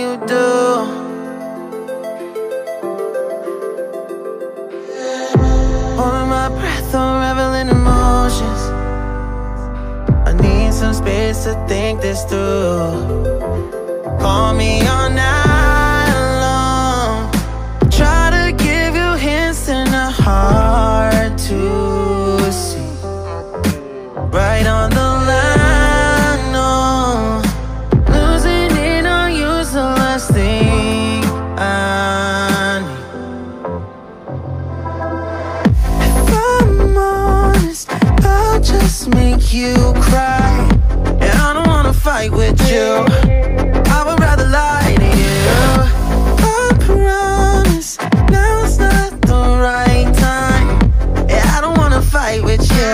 you do. Holding my breath, unraveling emotions. I need some space to think this through. Call me all night long. Try to give you hints in a heart to see. Right on. I would rather lie to you I promise not the right time. I don't wanna fight with you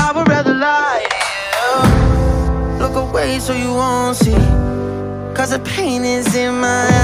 I would rather lie to you Look away so you won't see Cause the pain is in my eyes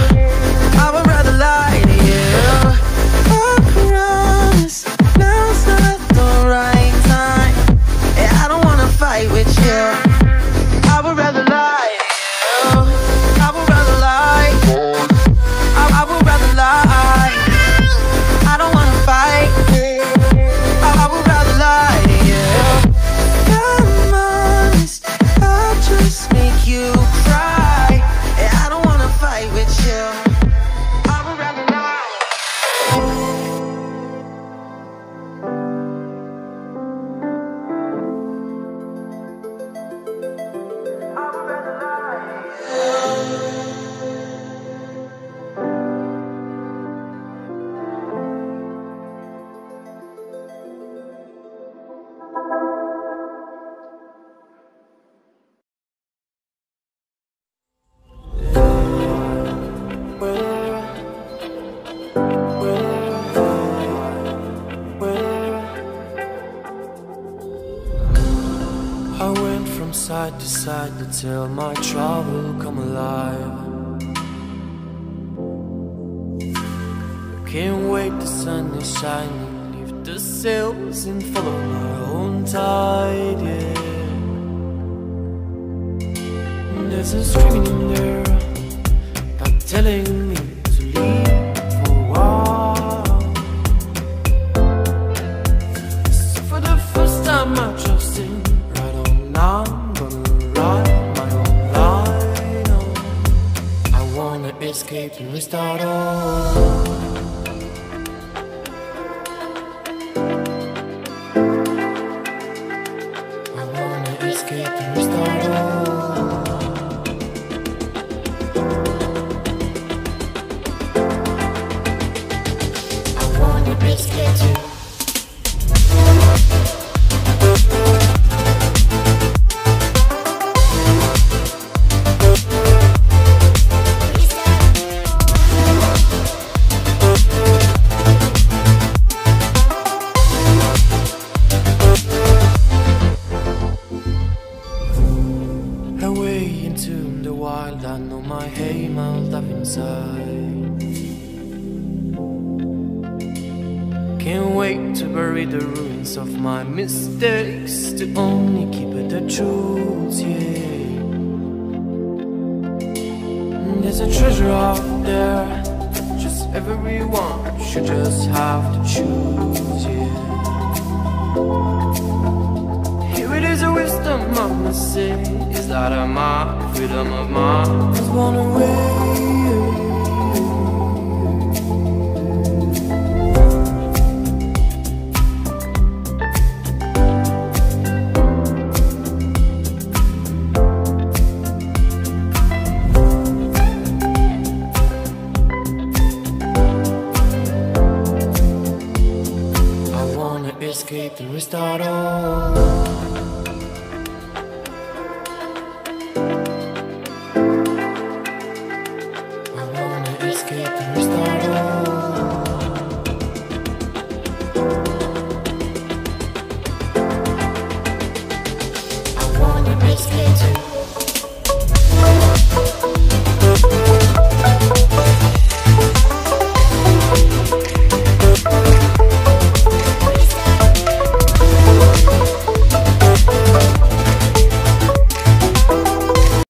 side to side to tell my travel come alive. I can't wait the sun is shining, leave the sails and follow my own tide. Yeah. And there's a screaming in there, not telling Can we start over? escape restart all of my mistakes, to only keep it the truth, yeah. There's a treasure out there, just everyone should just have to choose, yeah. Here it is a wisdom of my say Is that of my freedom of mind is one away